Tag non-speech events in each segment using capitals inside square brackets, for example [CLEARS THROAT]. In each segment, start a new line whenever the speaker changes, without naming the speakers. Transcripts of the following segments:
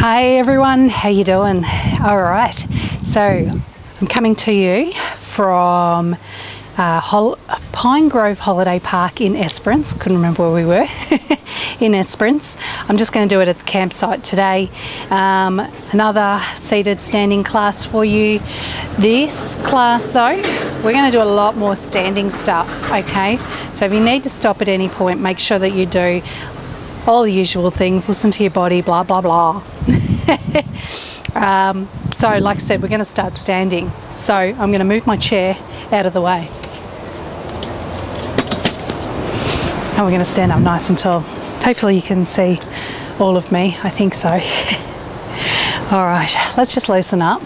Hi everyone, how you doing? All right, so I'm coming to you from uh, Pine Grove Holiday Park in Esperance. Couldn't remember where we were [LAUGHS] in Esperance. I'm just going to do it at the campsite today. Um, another seated standing class for you. This class though, we're going to do a lot more standing stuff. Okay, so if you need to stop at any point, make sure that you do all the usual things, listen to your body, blah, blah, blah. [LAUGHS] um, so, like I said, we're going to start standing. So, I'm going to move my chair out of the way. And we're going to stand up nice and tall. Hopefully, you can see all of me. I think so. [LAUGHS] all right, let's just loosen up.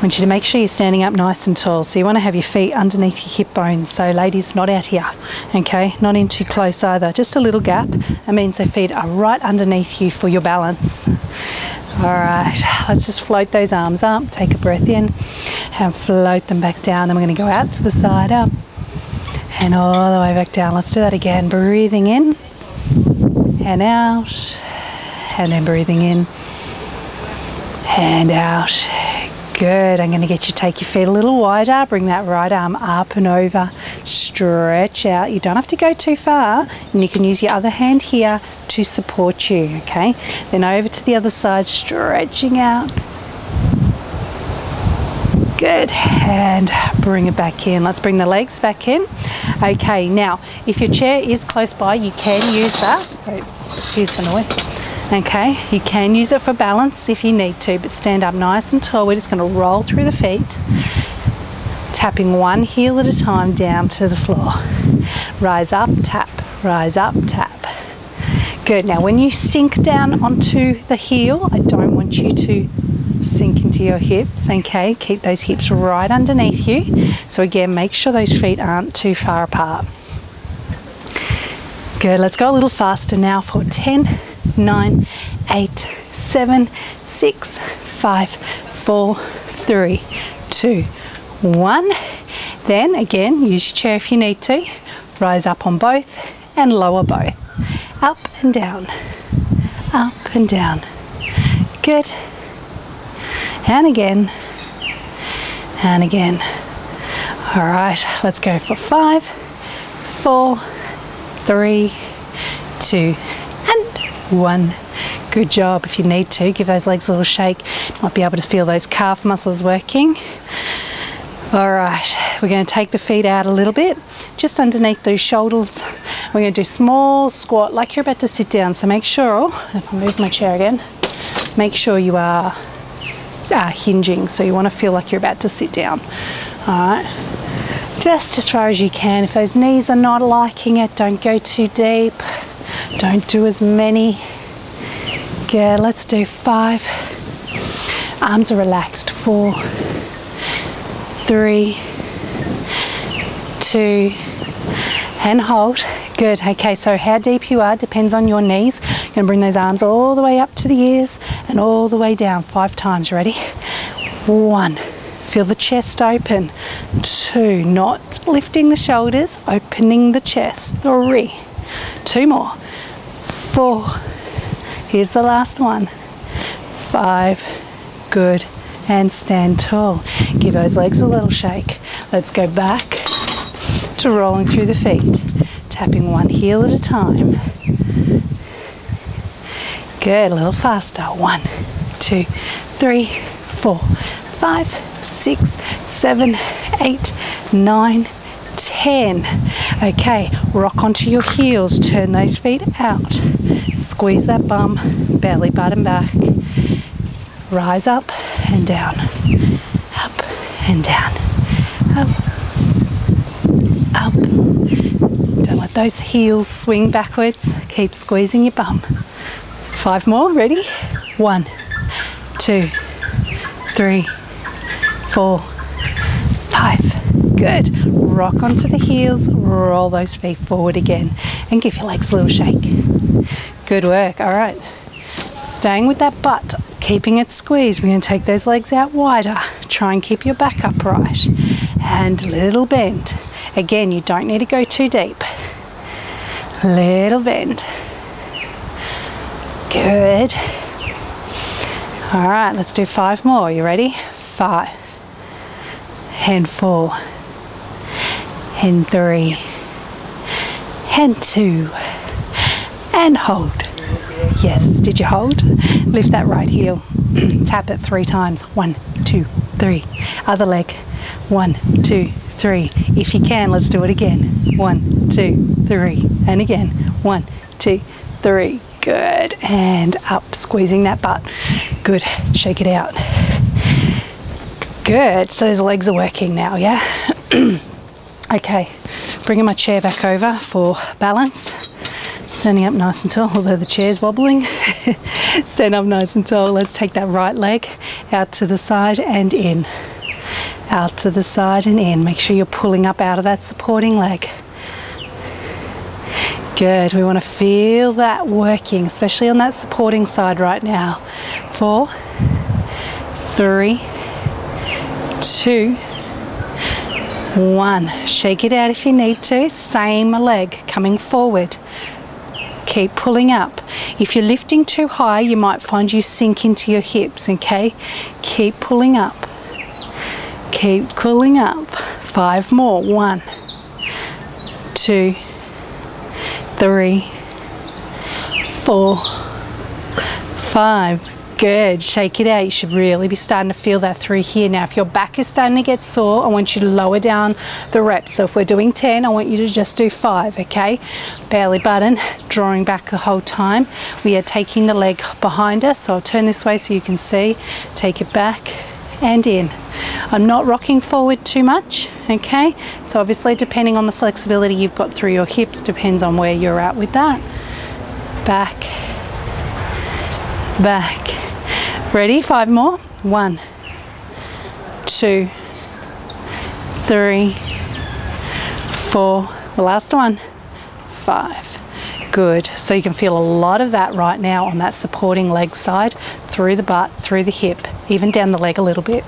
I want you to make sure you're standing up nice and tall. So you want to have your feet underneath your hip bones. So ladies, not out here, okay? Not in too close either. Just a little gap. That means their feet are right underneath you for your balance. All right, let's just float those arms up. Take a breath in and float them back down. Then we're going to go out to the side, up and all the way back down. Let's do that again. Breathing in and out, and then breathing in and out. Good. I'm going to get you to take your feet a little wider. Bring that right arm up and over. Stretch out. You don't have to go too far. And you can use your other hand here to support you. Okay. Then over to the other side, stretching out. Good. And bring it back in. Let's bring the legs back in. Okay. Now, if your chair is close by, you can use that. So, excuse the noise. Okay, you can use it for balance if you need to, but stand up nice and tall. We're just going to roll through the feet, tapping one heel at a time down to the floor. Rise up, tap, rise up, tap. Good. Now, when you sink down onto the heel, I don't want you to sink into your hips. Okay, keep those hips right underneath you. So, again, make sure those feet aren't too far apart. Good. Let's go a little faster now for 10 nine, eight, seven, six, five, four, three, two, one. Then again, use your chair if you need to. Rise up on both and lower both. Up and down, up and down. Good. And again, and again. All right, let's go for five, four, three, two, one. Good job. If you need to, give those legs a little shake. Might be able to feel those calf muscles working. All right, we're going to take the feet out a little bit, just underneath those shoulders. We're going to do small squat like you're about to sit down. So make sure, if I move my chair again, make sure you are uh, hinging. So you want to feel like you're about to sit down. All right, just as far as you can. If those knees are not liking it, don't go too deep. Don't do as many. Good, let's do five. Arms are relaxed. Four, three, two, and hold. Good. Okay, so how deep you are depends on your knees. You're gonna bring those arms all the way up to the ears and all the way down five times. Ready? One. Feel the chest open. Two. Not lifting the shoulders, opening the chest. Three. Two more. Four. Here's the last one. Five. Good. And stand tall. Give those legs a little shake. Let's go back to rolling through the feet, tapping one heel at a time. Good, a little faster. One, two, three, four, five, six, seven, eight, nine, ten. Okay, rock onto your heels, turn those feet out, squeeze that bum, belly button back, rise up and down, up and down, up up. Don't let those heels swing backwards. Keep squeezing your bum. Five more. Ready? One, two, three, four, five. Good. Rock onto the heels. Roll those feet forward again and give your legs a little shake. Good work. All right. Staying with that butt, keeping it squeezed. We're going to take those legs out wider. Try and keep your back upright. And little bend. Again, you don't need to go too deep. Little bend. Good. All right, let's do five more. You ready? Five, and four, and three, and two, and hold. Yes, did you hold? Lift that right heel. [CLEARS THROAT] Tap it three times. One, two, three. Other leg. One, two, three. If you can, let's do it again. One, two, three. And again. One, two, three. Good. And up, squeezing that butt. Good. Shake it out. Good. So those legs are working now, yeah? [CLEARS THROAT] okay. Bringing my chair back over for balance. Standing up nice and tall, although the chair's wobbling. [LAUGHS] Stand up nice and tall. Let's take that right leg out to the side and in. Out to the side and in. Make sure you're pulling up out of that supporting leg. Good. We want to feel that working, especially on that supporting side right now. Four, three, two, one. Shake it out if you need to. Same leg coming forward. Keep pulling up. If you're lifting too high, you might find you sink into your hips, okay? Keep pulling up. Keep pulling up. Five more. One, two, three, four, five. Good. Shake it out. You should really be starting to feel that through here. Now, if your back is starting to get sore, I want you to lower down the reps. So if we're doing 10, I want you to just do five, okay? Belly button, drawing back the whole time. We are taking the leg behind us. So I'll turn this way so you can see. Take it back and in. I'm not rocking forward too much, okay? So obviously depending on the flexibility you've got through your hips, depends on where you're at with that. Back, back. Ready? Five more. One, two, three, four. Last one. Five. Good. So you can feel a lot of that right now on that supporting leg side, through the butt, through the hip, even down the leg a little bit.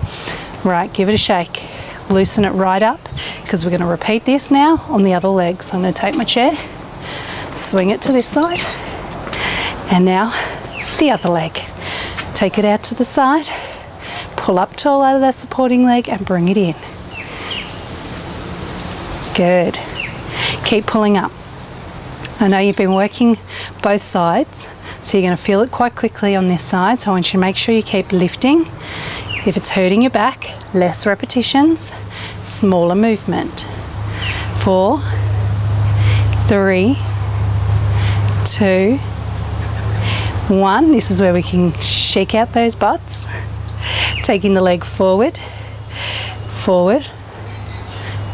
Right, give it a shake. Loosen it right up because we're going to repeat this now on the other leg. So I'm going to take my chair, swing it to this side, and now the other leg. Take it out to the side, pull up tall out of that supporting leg and bring it in. Good. Keep pulling up. I know you've been working both sides, so you're going to feel it quite quickly on this side. So I want you to make sure you keep lifting. If it's hurting your back, less repetitions, smaller movement. Four, three, two, one. This is where we can shake out those butts. Taking the leg forward, forward,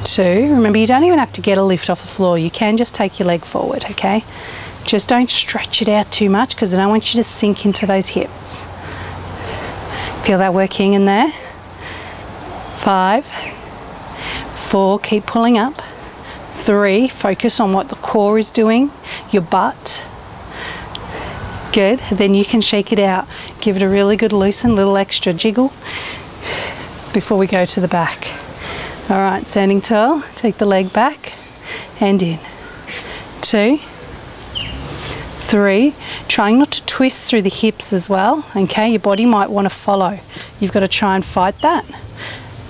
two. Remember, you don't even have to get a lift off the floor. You can just take your leg forward, okay? Just don't stretch it out too much because I don't want you to sink into those hips. Feel that working in there? Five, four, keep pulling up. Three, focus on what the core is doing, your butt. Good, then you can shake it out. Give it a really good loosen, little extra jiggle before we go to the back. All right, standing tall, take the leg back and in. Two, three, trying not to twist through the hips as well, okay? Your body might want to follow. You've got to try and fight that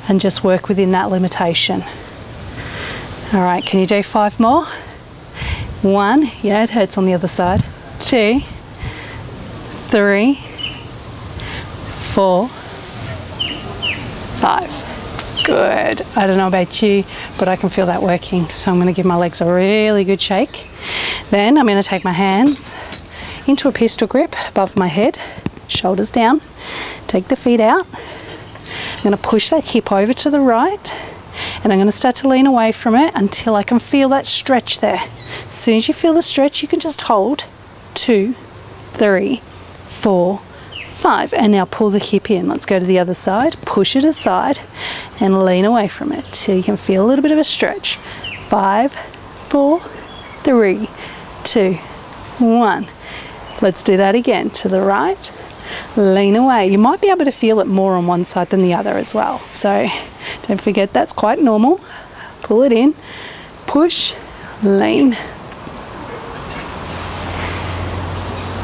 and just work within that limitation. All right, can you do five more? One, yeah, it hurts on the other side. Two, three, four, five. Good. I don't know about you, but I can feel that working. So I'm going to give my legs a really good shake. Then I'm going to take my hands into a pistol grip above my head, shoulders down. Take the feet out. I'm going to push that hip over to the right and I'm going to start to lean away from it until I can feel that stretch there. As soon as you feel the stretch, you can just hold two, three, four, five. And now pull the hip in. Let's go to the other side. Push it aside and lean away from it till you can feel a little bit of a stretch. Five, four, three, two, one. Let's do that again. To the right, lean away. You might be able to feel it more on one side than the other as well. So don't forget that's quite normal. Pull it in, push, lean.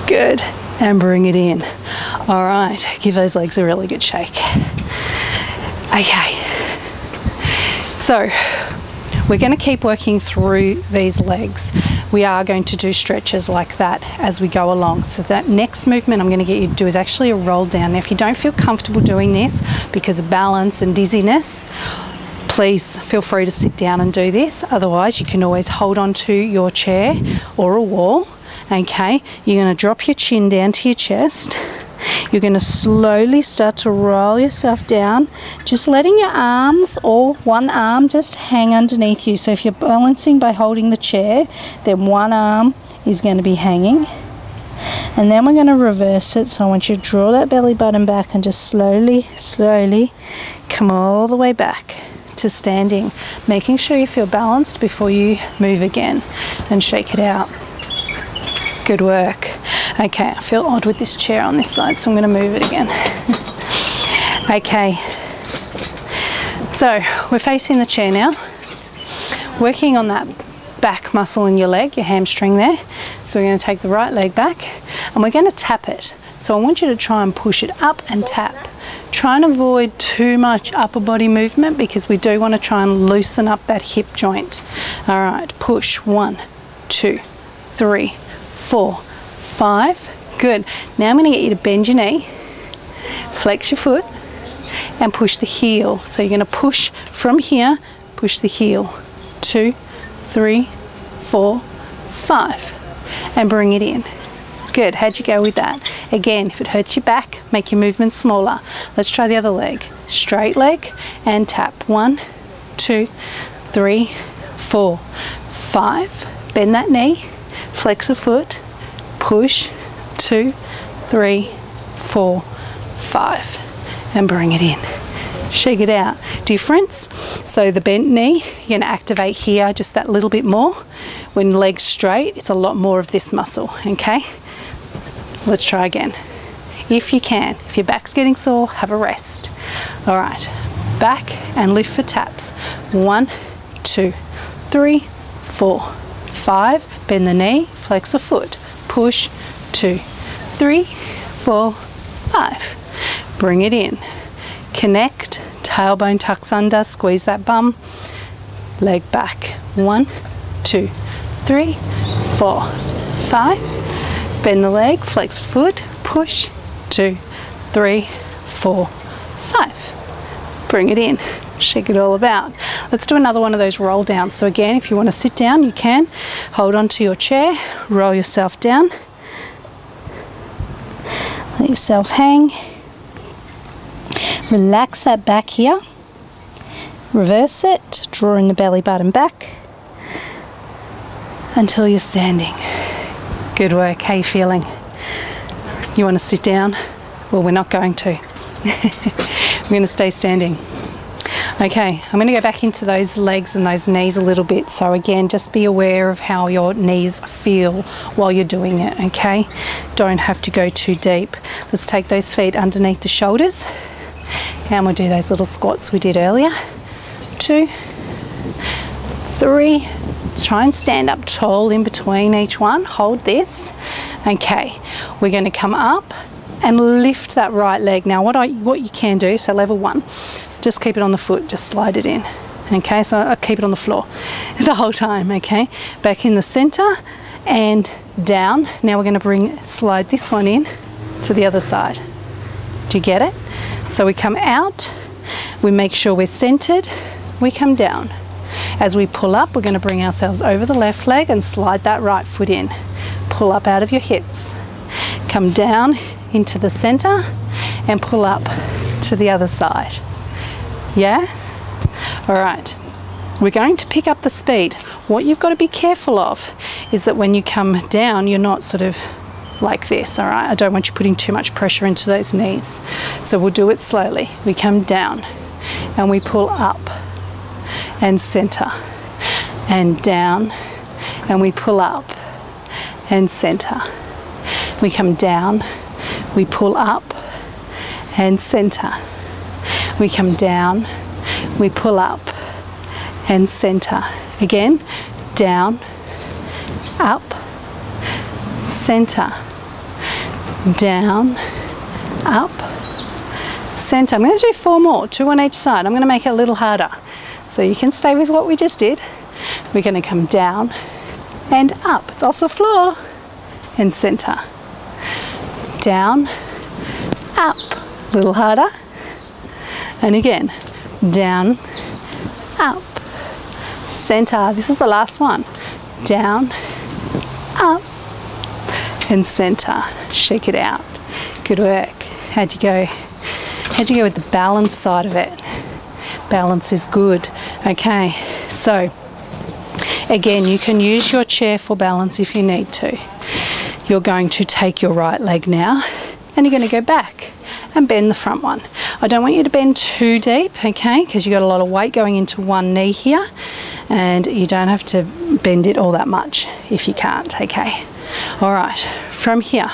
Good and bring it in. All right, give those legs a really good shake. Okay, so we're going to keep working through these legs. We are going to do stretches like that as we go along. So that next movement I'm going to get you to do is actually a roll down. Now if you don't feel comfortable doing this because of balance and dizziness, please feel free to sit down and do this. Otherwise you can always hold on to your chair or a wall. Okay, you're going to drop your chin down to your chest you're going to slowly start to roll yourself down, just letting your arms or one arm just hang underneath you. So if you're balancing by holding the chair, then one arm is going to be hanging. And then we're going to reverse it. So I want you to draw that belly button back and just slowly, slowly come all the way back to standing, making sure you feel balanced before you move again and shake it out. Good work. Okay, I feel odd with this chair on this side, so I'm going to move it again. [LAUGHS] okay, so we're facing the chair now, working on that back muscle in your leg, your hamstring there. So we're going to take the right leg back and we're going to tap it. So I want you to try and push it up and tap. Try and avoid too much upper body movement because we do want to try and loosen up that hip joint. All right, push one, two, three, four, five. Good. Now I'm going to get you to bend your knee, flex your foot, and push the heel. So you're going to push from here, push the heel. Two, three, four, five. And bring it in. Good. How'd you go with that? Again, if it hurts your back, make your movement smaller. Let's try the other leg. Straight leg and tap. One, two, three, four, five. Bend that knee, flex a foot, push, two, three, four, five, and bring it in. Shake it out. Difference. So the bent knee, you're going to activate here just that little bit more. When legs straight, it's a lot more of this muscle, okay? Let's try again. If you can, if your back's getting sore, have a rest. All right, back and lift for taps. One, two, three, four, five. Bend the knee, flex a foot push, two, three, four, five. Bring it in. Connect, tailbone tucks under, squeeze that bum, leg back. One, two, three, four, five. Bend the leg, flex the foot, push, two, three, four. Bring it in, shake it all about. Let's do another one of those roll downs. So again, if you want to sit down, you can. Hold on to your chair, roll yourself down. Let yourself hang. Relax that back here. Reverse it, drawing the belly button back until you're standing. Good work. How you feeling? You want to sit down? Well, we're not going to. We're going to stay standing. Okay, I'm going to go back into those legs and those knees a little bit. So again, just be aware of how your knees feel while you're doing it, okay? Don't have to go too deep. Let's take those feet underneath the shoulders and we'll do those little squats we did earlier. Two, three, try and stand up tall in between each one. Hold this. Okay, we're going to come up and lift that right leg. Now what I what you can do, so level one, just keep it on the foot, just slide it in. Okay, so I keep it on the floor [LAUGHS] the whole time, okay? Back in the center and down. Now we're going to bring, slide this one in to the other side. Do you get it? So we come out, we make sure we're centered, we come down. As we pull up, we're going to bring ourselves over the left leg and slide that right foot in. Pull up out of your hips. Come down into the center and pull up to the other side. Yeah? All right. We're going to pick up the speed. What you've got to be careful of is that when you come down, you're not sort of like this, all right? I don't want you putting too much pressure into those knees. So we'll do it slowly. We come down and we pull up and center and down and we pull up and center. We come down, we pull up and center we come down, we pull up and center. Again, down, up, center, down, up, center. I'm going to do four more, two on each side. I'm going to make it a little harder. So you can stay with what we just did. We're going to come down and up. It's off the floor and center. Down, up, a little harder. And again, down, up, center. This is the last one. Down, up, and center. Shake it out. Good work. How'd you go? How'd you go with the balance side of it? Balance is good. Okay, so again, you can use your chair for balance if you need to. You're going to take your right leg now and you're going to go back and bend the front one. I don't want you to bend too deep, okay, because you've got a lot of weight going into one knee here and you don't have to bend it all that much if you can't, okay. All right, from here,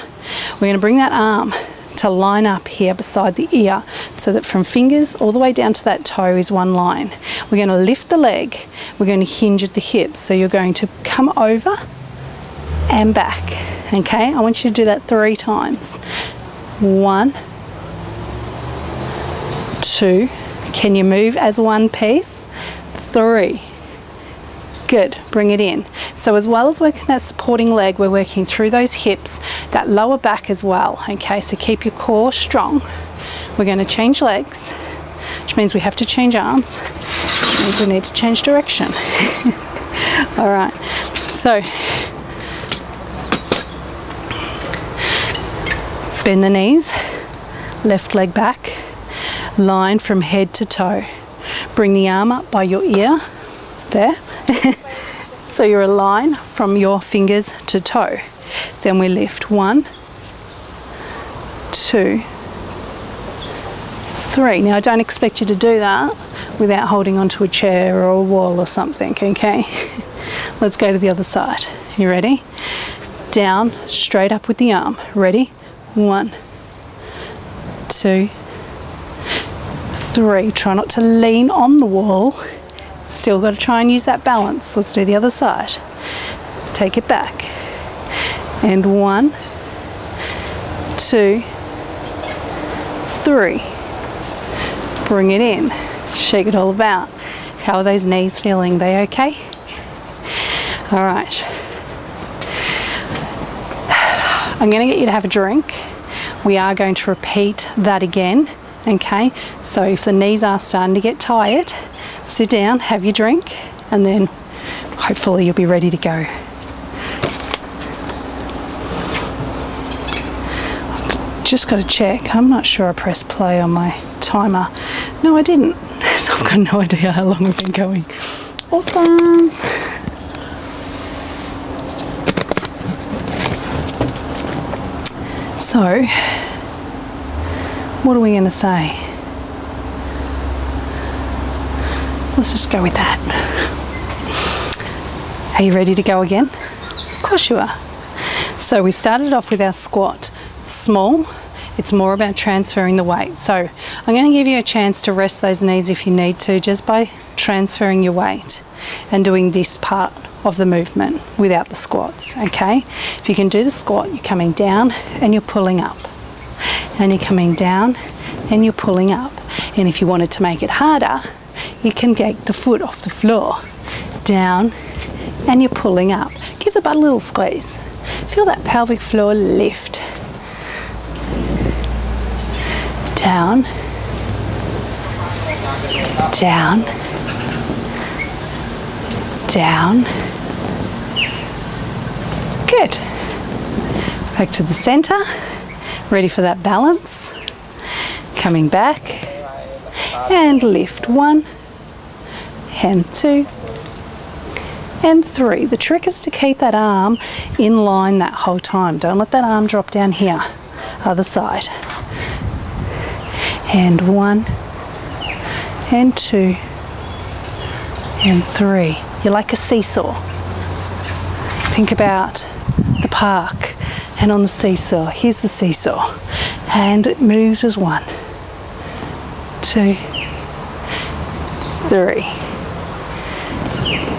we're going to bring that arm to line up here beside the ear so that from fingers all the way down to that toe is one line. We're going to lift the leg, we're going to hinge at the hips. So you're going to come over and back. Okay, I want you to do that three times. One, two, can you move as one piece? Three, Good, bring it in. So as well as working that supporting leg, we're working through those hips, that lower back as well, okay? So keep your core strong. We're gonna change legs, which means we have to change arms, which means we need to change direction. [LAUGHS] All right, so bend the knees, left leg back, line from head to toe. Bring the arm up by your ear, there. [LAUGHS] so you're a line from your fingers to toe. Then we lift one, two, three. Now I don't expect you to do that without holding onto a chair or a wall or something, okay? [LAUGHS] Let's go to the other side. You ready? Down, straight up with the arm. Ready? One, two, three. Try not to lean on the wall Still got to try and use that balance. Let's do the other side. Take it back. And one, two, three. Bring it in. Shake it all about. How are those knees feeling? They okay? All right. I'm going to get you to have a drink. We are going to repeat that again. Okay, so if the knees are starting to get tired, sit down, have your drink, and then hopefully you'll be ready to go. Just got to check. I'm not sure I pressed play on my timer. No, I didn't. [LAUGHS] So I've got no idea how long we've been going. Awesome. So, what are we going to say? Let's just go with that. Are you ready to go again? Of course you are. So we started off with our squat. Small, it's more about transferring the weight. So I'm going to give you a chance to rest those knees if you need to just by transferring your weight and doing this part of the movement without the squats, okay? If you can do the squat, you're coming down and you're pulling up. And you're coming down and you're pulling up. And if you wanted to make it harder, you can get the foot off the floor, down, and you're pulling up. Give the butt a little squeeze. Feel that pelvic floor lift. Down, down, down. Good. Back to the center. Ready for that balance. Coming back and lift. One, and two, and three. The trick is to keep that arm in line that whole time. Don't let that arm drop down here. Other side. And one, and two, and three. You're like a seesaw. Think about park and on the seesaw. Here's the seesaw. And it moves as one, two, three.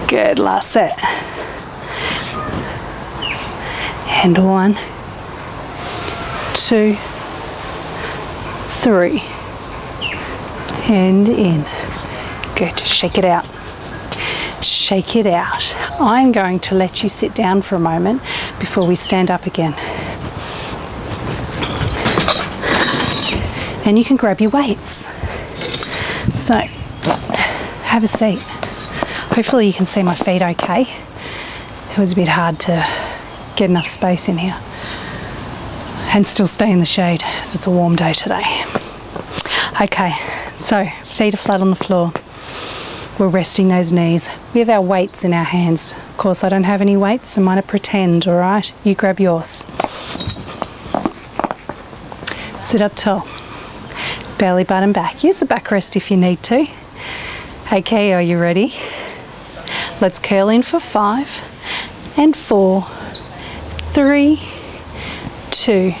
Good, last set. And one, two, three, and in. Good, shake it out. Shake it out. I'm going to let you sit down for a moment before we stand up again. And you can grab your weights. So, have a seat. Hopefully you can see my feet okay. It was a bit hard to get enough space in here and still stay in the shade as it's a warm day today. Okay, so feet are flat on the floor. We're resting those knees. We have our weights in our hands. Of course, I don't have any weights, so mine are pretend, all right? You grab yours. Sit up tall. Belly button back. Use the backrest if you need to. Okay, are you ready? Let's curl in for five and four, three, two,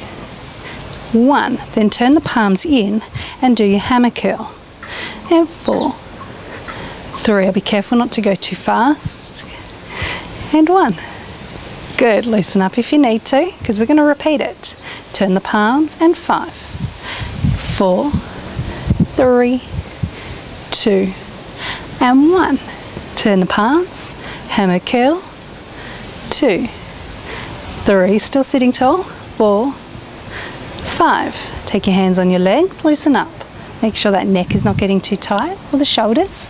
one. Then turn the palms in and do your hammer curl. And four, three. I'll be careful not to go too fast. And one. Good. Loosen up if you need to, because we're going to repeat it. Turn the palms and five, four, three, two, and one. Turn the palms, hammer curl, two, three, still sitting tall, four, five. Take your hands on your legs, loosen up. Make sure that neck is not getting too tight or the shoulders.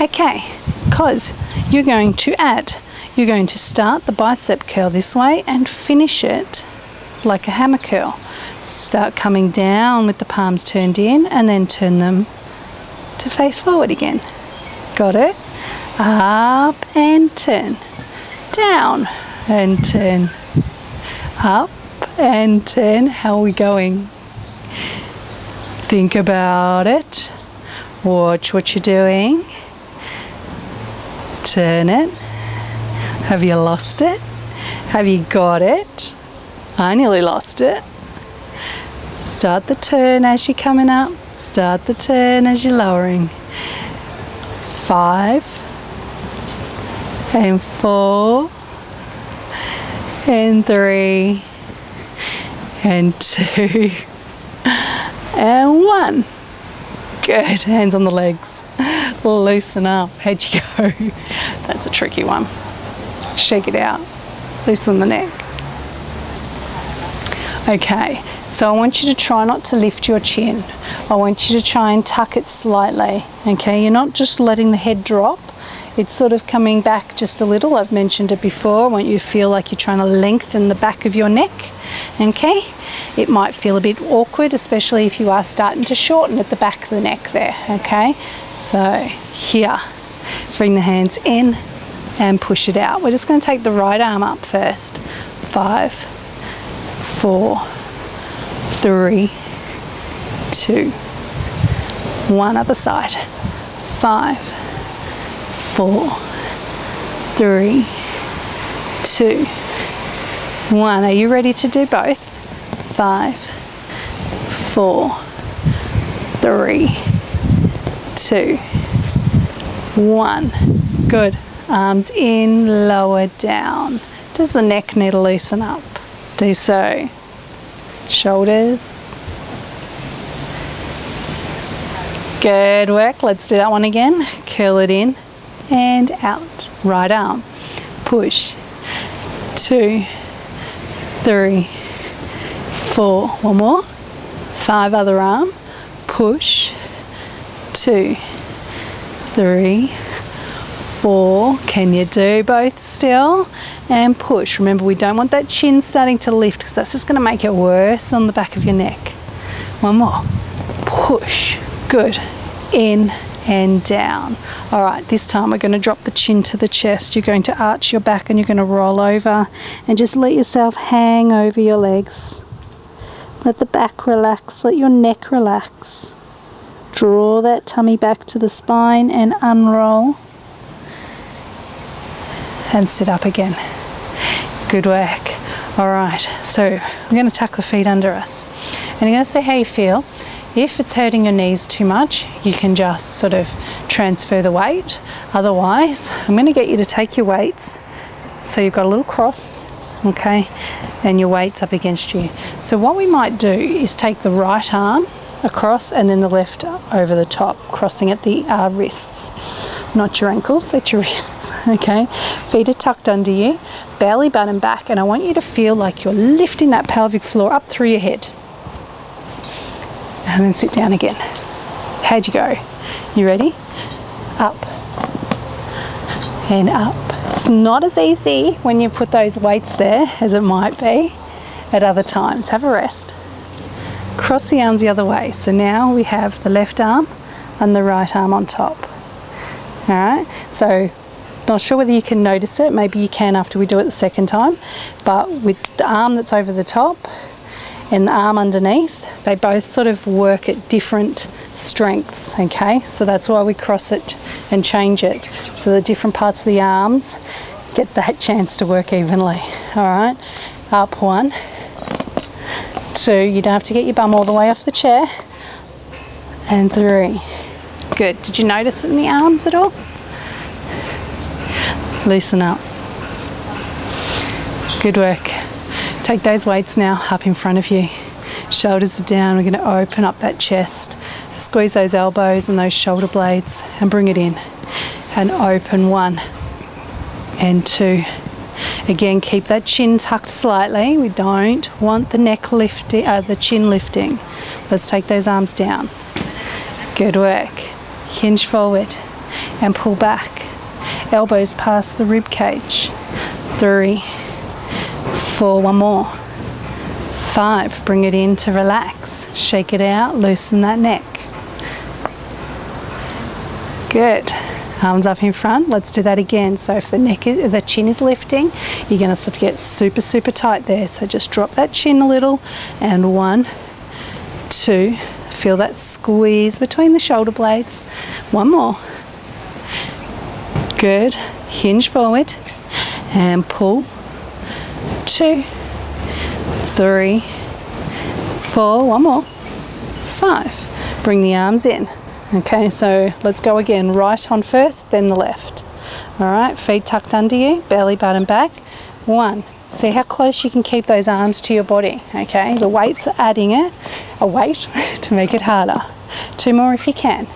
Okay, because you're going to add, you're going to start the bicep curl this way and finish it like a hammer curl. Start coming down with the palms turned in and then turn them to face forward again. Got it? Up and turn. Down and turn. Up and turn. How are we going? Think about it. Watch what you're doing. Turn it. Have you lost it? Have you got it? I nearly lost it. Start the turn as you're coming up. Start the turn as you're lowering. Five and four and three and two and one. Good. Hands on the legs. Loosen up. How'd you go? [LAUGHS] That's a tricky one. Shake it out. Loosen the neck. Okay, so I want you to try not to lift your chin. I want you to try and tuck it slightly. Okay, you're not just letting the head drop, it's sort of coming back just a little. I've mentioned it before. I want you to feel like you're trying to lengthen the back of your neck. Okay, it might feel a bit awkward, especially if you are starting to shorten at the back of the neck there. Okay, so here, bring the hands in and push it out. We're just going to take the right arm up first. Five, four, three, two, one other side. Five, four, three, two, one. Are you ready to do both? Five, four, three, two, one. Good. Arms in, lower down. Does the neck need to loosen up? Do so. Shoulders. Good work. Let's do that one again. Curl it in and out. Right arm. Push. Two, three, four. One more. Five other arm. Push. Two, three, four. Can you do both still? And push. Remember, we don't want that chin starting to lift because that's just going to make it worse on the back of your neck. One more. Push. Good. In and down. All right, this time we're going to drop the chin to the chest. You're going to arch your back and you're going to roll over and just let yourself hang over your legs. Let the back relax, let your neck relax. Draw that tummy back to the spine and unroll. And sit up again. Good work. All right, so we're going to tuck the feet under us. And you're going to see how you feel. If it's hurting your knees too much, you can just sort of transfer the weight. Otherwise, I'm going to get you to take your weights. So you've got a little cross, okay, and your weights up against you. So what we might do is take the right arm across and then the left over the top, crossing at the uh, wrists. Not your ankles, [LAUGHS] at your wrists, [LAUGHS] okay? Feet are tucked under you, belly button back, and I want you to feel like you're lifting that pelvic floor up through your head. And then sit down again. How'd you go? You ready? Up and up. It's not as easy when you put those weights there as it might be at other times. Have a rest. Cross the arms the other way. So now we have the left arm and the right arm on top. All right, so not sure whether you can notice it, maybe you can after we do it the second time, but with the arm that's over the top and the arm underneath, they both sort of work at different strengths, okay? So that's why we cross it and change it. So the different parts of the arms get that chance to work evenly, all right? Up one, two, you don't have to get your bum all the way off the chair, and three. Good, did you notice it in the arms at all? Loosen up. Good work. Take those weights now up in front of you. Shoulders are down. We're going to open up that chest. Squeeze those elbows and those shoulder blades and bring it in. And open one and two. Again, keep that chin tucked slightly. We don't want the neck lifting, uh, the chin lifting. Let's take those arms down. Good work. Hinge forward and pull back. Elbows past the rib cage. Three, four, one more. Five, bring it in to relax. Shake it out, loosen that neck. Good. Arms up in front. Let's do that again. So if the neck, is, the chin is lifting, you're going to start to get super, super tight there. So just drop that chin a little. And one, two. Feel that squeeze between the shoulder blades. One more. Good. Hinge forward and pull. Two, three, four, one more, five. Bring the arms in. Okay, so let's go again. Right on first, then the left. All right, feet tucked under you, belly button back. One. See how close you can keep those arms to your body. Okay, the weights are adding it, a weight [LAUGHS] to make it harder. Two more if you can.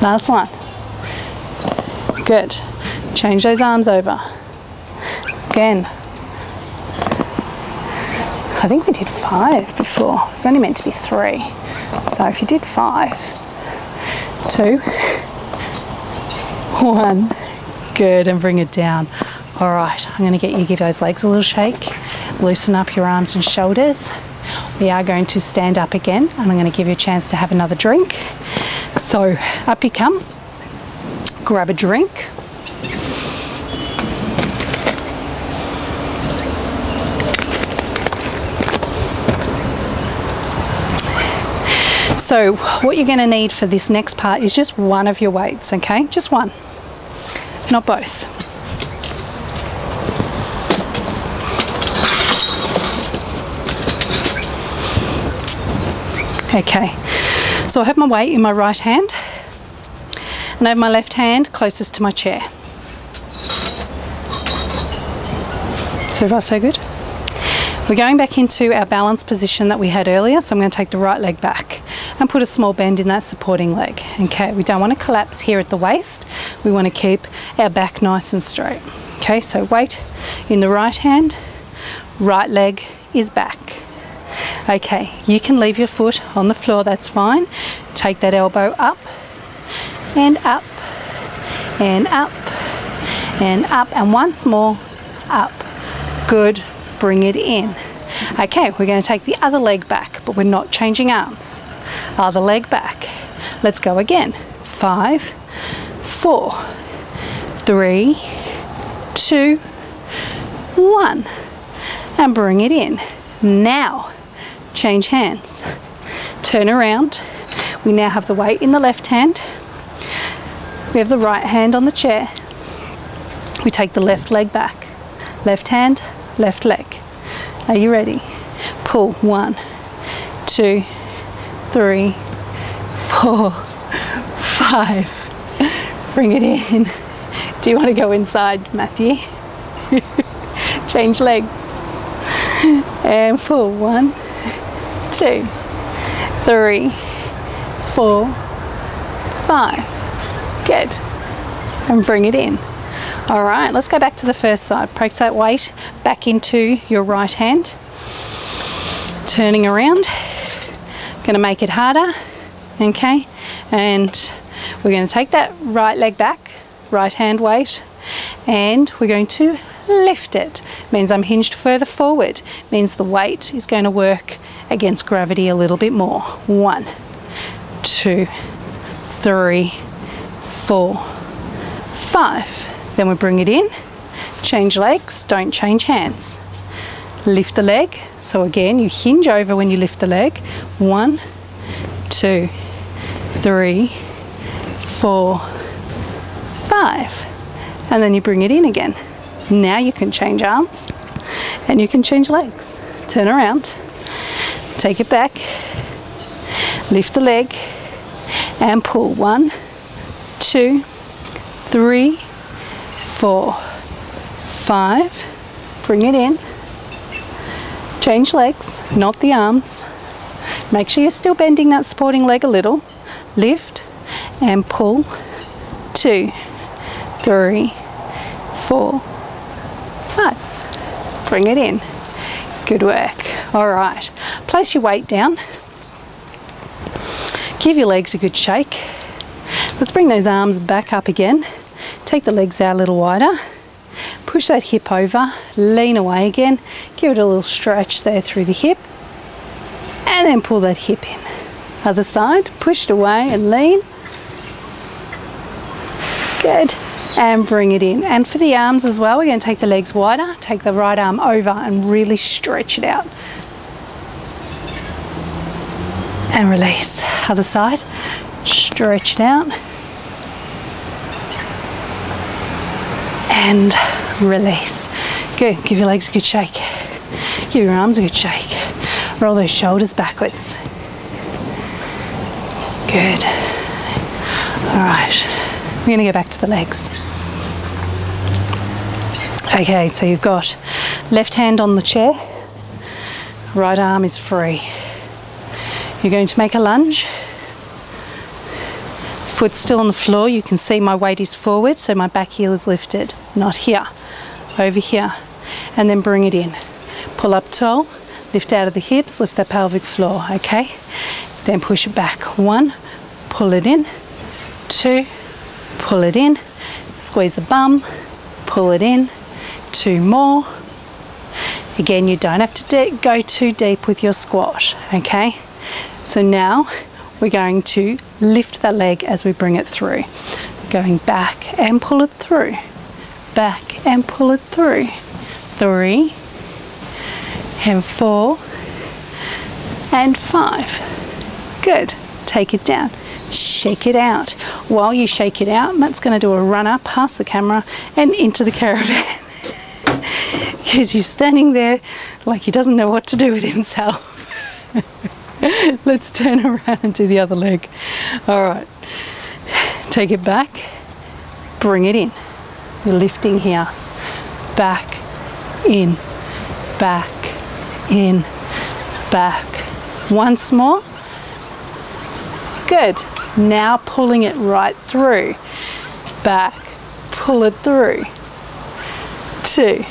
Last one. Good. Change those arms over. Again. I think we did five before. It's only meant to be three. So if you did five, two, [LAUGHS] one, good, and bring it down. All right, I'm going to get you give those legs a little shake, loosen up your arms and shoulders. We are going to stand up again, and I'm going to give you a chance to have another drink. So up you come, grab a drink. So what you're going to need for this next part is just one of your weights, okay? Just one, not both. Okay, so I have my weight in my right hand and I have my left hand closest to my chair. So far so good? We're going back into our balance position that we had earlier, so I'm going to take the right leg back and put a small bend in that supporting leg. Okay, we don't want to collapse here at the waist, we want to keep our back nice and straight. Okay, so weight in the right hand, right leg is back. Okay, you can leave your foot on the floor, that's fine. Take that elbow up and up and up and up and once more up. Good, bring it in. Okay, we're going to take the other leg back, but we're not changing arms. Other leg back. Let's go again. Five, four, three, two, one. And bring it in. Now, change hands. Turn around. We now have the weight in the left hand. We have the right hand on the chair. We take the left leg back. Left hand, left leg. Are you ready? Pull. One, two, three, four, five. Bring it in. Do you want to go inside, Matthew? [LAUGHS] Change legs. And pull. One, two, three, four, five. Good. And bring it in. All right, let's go back to the first side. Press that weight back into your right hand. Turning around. Gonna make it harder, okay? And we're gonna take that right leg back, right hand weight, and we're going to lift it. Means I'm hinged further forward. Means the weight is going to work against gravity a little bit more. One, two, three, four, five. Then we bring it in, change legs, don't change hands. Lift the leg. So again, you hinge over when you lift the leg. One, two, three, four, five. And then you bring it in again. Now you can change arms and you can change legs. Turn around, take it back, lift the leg and pull. One, two, three, four, five. Bring it in. Change legs, not the arms. Make sure you're still bending that supporting leg a little. Lift and pull. Two, three, four, five. Bring it in. Good work. All right. Place your weight down. Give your legs a good shake. Let's bring those arms back up again. Take the legs out a little wider. Push that hip over, lean away again. Give it a little stretch there through the hip. And then pull that hip in. Other side, push it away and lean. Good. And bring it in. And for the arms as well, we're going to take the legs wider, take the right arm over and really stretch it out. And release. Other side, stretch it out. And release. Good. Give your legs a good shake. Give your arms a good shake. Roll those shoulders backwards. Good. All right. We're to go back to the legs. Okay, so you've got left hand on the chair, right arm is free. You're going to make a lunge. Foot still on the floor. You can see my weight is forward, so my back heel is lifted. Not here, over here. And then bring it in. Pull up tall, lift out of the hips, lift the pelvic floor, okay? Then push it back. One, pull it in. Two, pull it in. Squeeze the bum, pull it in. Two more. Again, you don't have to go too deep with your squat, okay? So now we're going to lift that leg as we bring it through. Going back and pull it through. Back and pull it through. Three and four and five. Good. Take it down. Shake it out. While you shake it out, Matt's going to do a run up past the camera and into the caravan. [LAUGHS] Because he's standing there like he doesn't know what to do with himself. [LAUGHS] [LAUGHS] Let's turn around and do the other leg. All right. Take it back. Bring it in. You're lifting here. Back, in, back, in, back. Once more. Good. Now pulling it right through. Back. Pull it through. Two,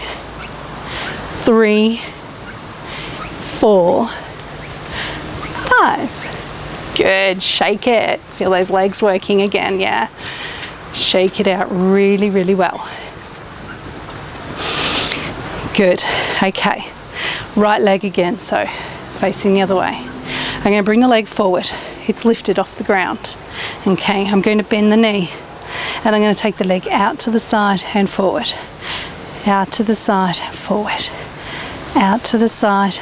three, four, Good, shake it. Feel those legs working again, yeah. Shake it out really, really well. Good, okay. Right leg again, so facing the other way. I'm gonna bring the leg forward. It's lifted off the ground. Okay, I'm going to bend the knee and I'm going to take the leg out to the side and forward. Out to the side, forward. Out to the side,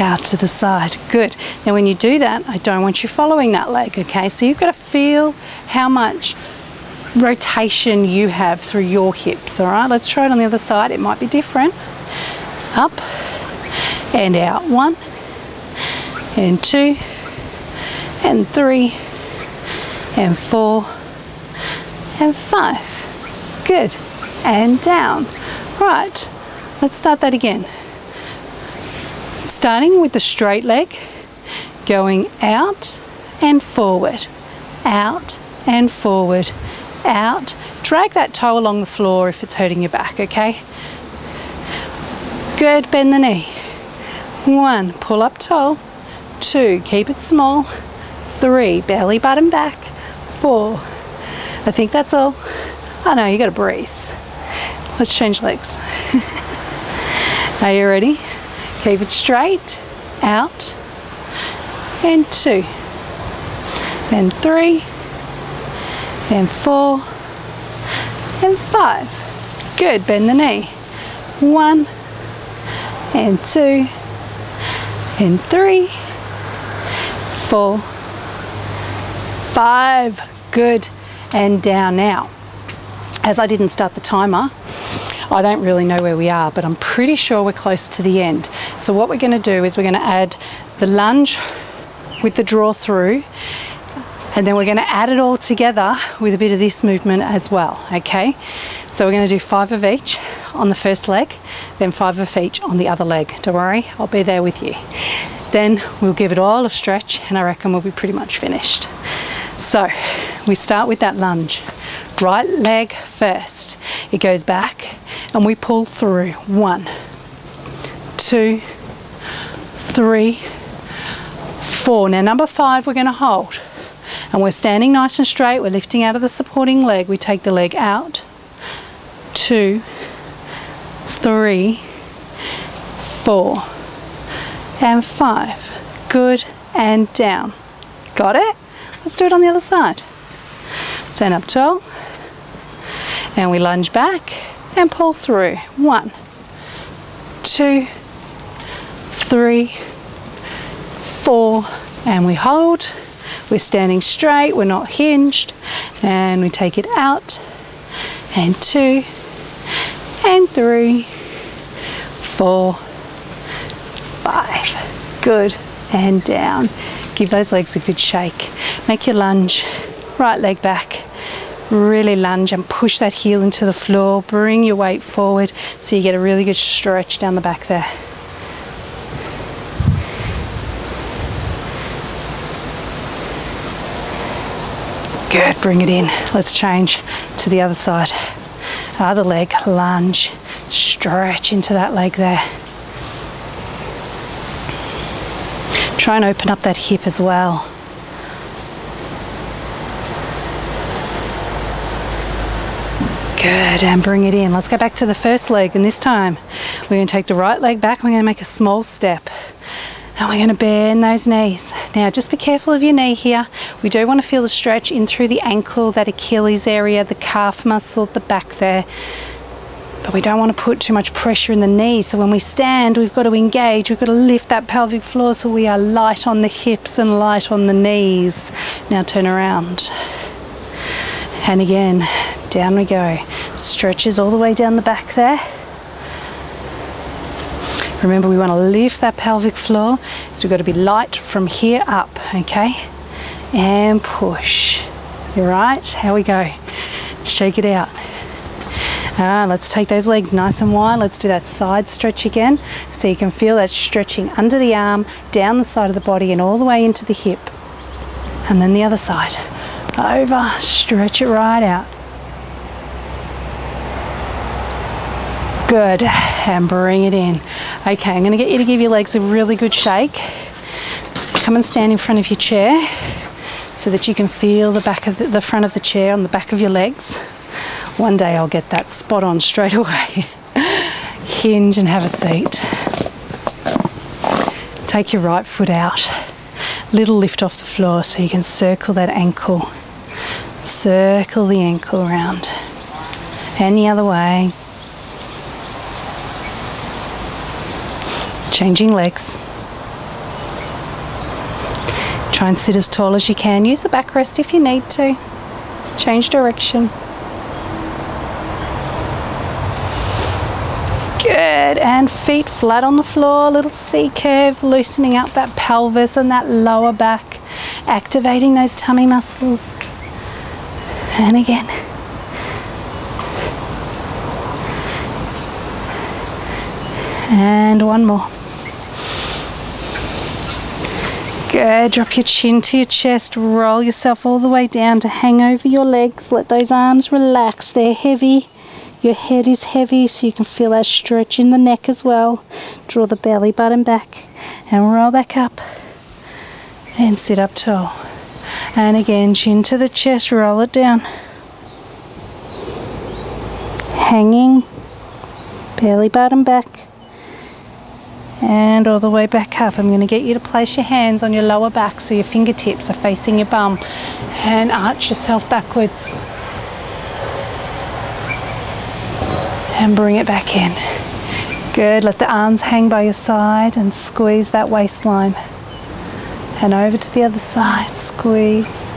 out to the side. Good. Now when you do that, I don't want you following that leg, okay? So you've got to feel how much rotation you have through your hips, all right? Let's try it on the other side. It might be different. Up and out. One and two and three and four and five. Good. And down. Right. Let's start that again. Starting with the straight leg, going out and forward, out and forward, out. Drag that toe along the floor if it's hurting your back, okay? Good, bend the knee. One, pull up toe. Two, keep it small. Three, belly button back. Four, I think that's all. Oh no, you gotta breathe. Let's change legs. [LAUGHS] Are you ready? Keep it straight, out, and two, and three, and four, and five. Good, bend the knee. One, and two, and three, four, five. Good, and down now. As I didn't start the timer, I don't really know where we are, but I'm pretty sure we're close to the end. So what we're going to do is we're going to add the lunge with the draw through and then we're going to add it all together with a bit of this movement as well okay? So we're going to do five of each on the first leg then five of each on the other leg. Don't worry I'll be there with you. Then we'll give it all a stretch and I reckon we'll be pretty much finished so we start with that lunge. Right leg first. It goes back and we pull through. One two three four. Now number five we're going to hold. And we're standing nice and straight. We're lifting out of the supporting leg. We take the leg out. Two three four and five. Good and down. Got it let's do it on the other side. Stand up tall. And we lunge back and pull through. One two three four. And we hold. We're standing straight, we're not hinged, and we take it out, and two, and three, four, five. Good, and down. Give those legs a good shake. Make your lunge, right leg back. Really lunge and push that heel into the floor. Bring your weight forward so you get a really good stretch down the back there. Good, bring it in. Let's change to the other side. Other leg, lunge, stretch into that leg there. Try and open up that hip as well. Good, and bring it in. Let's go back to the first leg, and this time we're going to take the right leg back. We're going to make a small step and we're going to bend those knees. Now just be careful of your knee here. We do want to feel the stretch in through the ankle, that Achilles area, the calf muscle at the back there. But we don't want to put too much pressure in the knees. So when we stand, we've got to engage. We've got to lift that pelvic floor so we are light on the hips and light on the knees. Now turn around. And again, down we go. Stretches all the way down the back there. Remember, we want to lift that pelvic floor, so we've got to be light from here up, okay? And push. You right? How we go? Shake it out. Ah, let's take those legs nice and wide. Let's do that side stretch again. So you can feel that stretching under the arm, down the side of the body, and all the way into the hip. And then the other side. Over, stretch it right out. Good, and bring it in. Okay, I'm gonna get you to give your legs a really good shake. Come and stand in front of your chair so that you can feel the back of the, the front of the chair on the back of your legs. One day I'll get that spot on straight away. [LAUGHS] Hinge and have a seat. Take your right foot out. Little lift off the floor so you can circle that ankle. Circle the ankle around. And the other way. Changing legs. Try and sit as tall as you can. Use the backrest if you need to. Change direction. Good, and feet flat on the floor, a little C curve, loosening up that pelvis and that lower back, activating those tummy muscles. And again. And one more. Good. Drop your chin to your chest. Roll yourself all the way down to hang over your legs. Let those arms relax. They're heavy. Your head is heavy so you can feel that stretch in the neck as well. Draw the belly button back and roll back up. And sit up tall. And again, chin to the chest, roll it down. Hanging, belly button back and all the way back up. I'm going to get you to place your hands on your lower back so your fingertips are facing your bum and arch yourself backwards and bring it back in. Good, let the arms hang by your side and squeeze that waistline. And over to the other side, squeeze.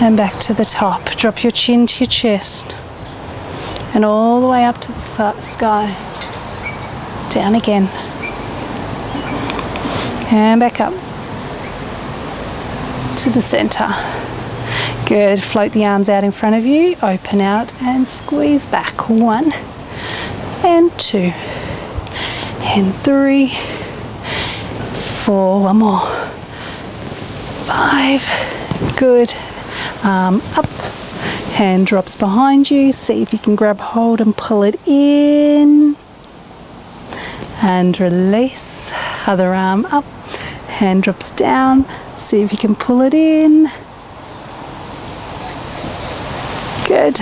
And back to the top. Drop your chin to your chest. And all the way up to the sky down again and back up to the center good. Float the arms out in front of you. Open out and squeeze back. One and two and three four one more. Five. Good. Arm up. Hand drops behind you. See if you can grab hold and pull it in. And release. Other arm up, hand drops down. See if you can pull it in. Good.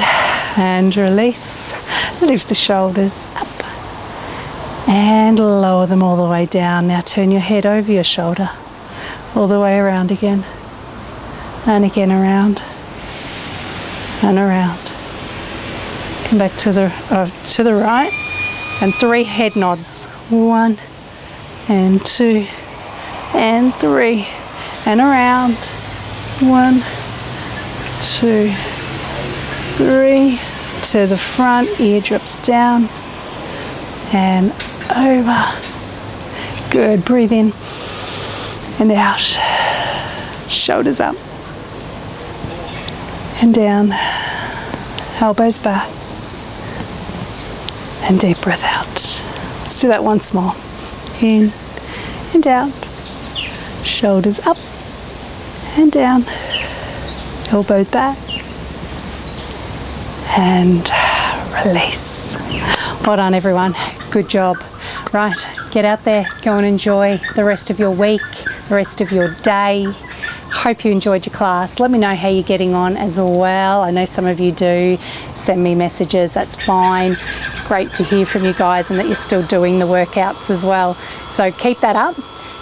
And release. Lift the shoulders up and lower them all the way down. Now turn your head over your shoulder, all the way around again, and again around, and around. Come back to the uh, to the right, and three head nods. One and two and three and around. One, two, three. To the front, ear drops down and over. Good. Breathe in and out. Shoulders up and down. Elbows back. And deep breath out. Let's do that once more. In and out. Shoulders up and down. Elbows back. And release. Well done, everyone. Good job. Right, get out there, go and enjoy the rest of your week, the rest of your day. Hope you enjoyed your class. Let me know how you're getting on as well. I know some of you do. Send me messages, that's fine. It's great to hear from you guys and that you're still doing the workouts as well. So keep that up.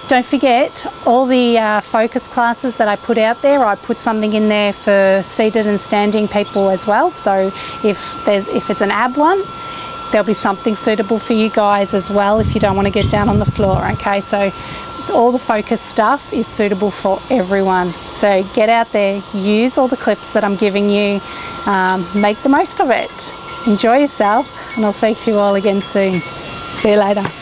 Don't forget all the uh, focus classes that I put out there. I put something in there for seated and standing people as well. So if there's if it's an ab one, there'll be something suitable for you guys as well if you don't want to get down on the floor. Okay, so all the focus stuff is suitable for everyone. So get out there, use all the clips that I'm giving you, um, make the most of it. Enjoy yourself, and I'll speak to you all again soon. See you later.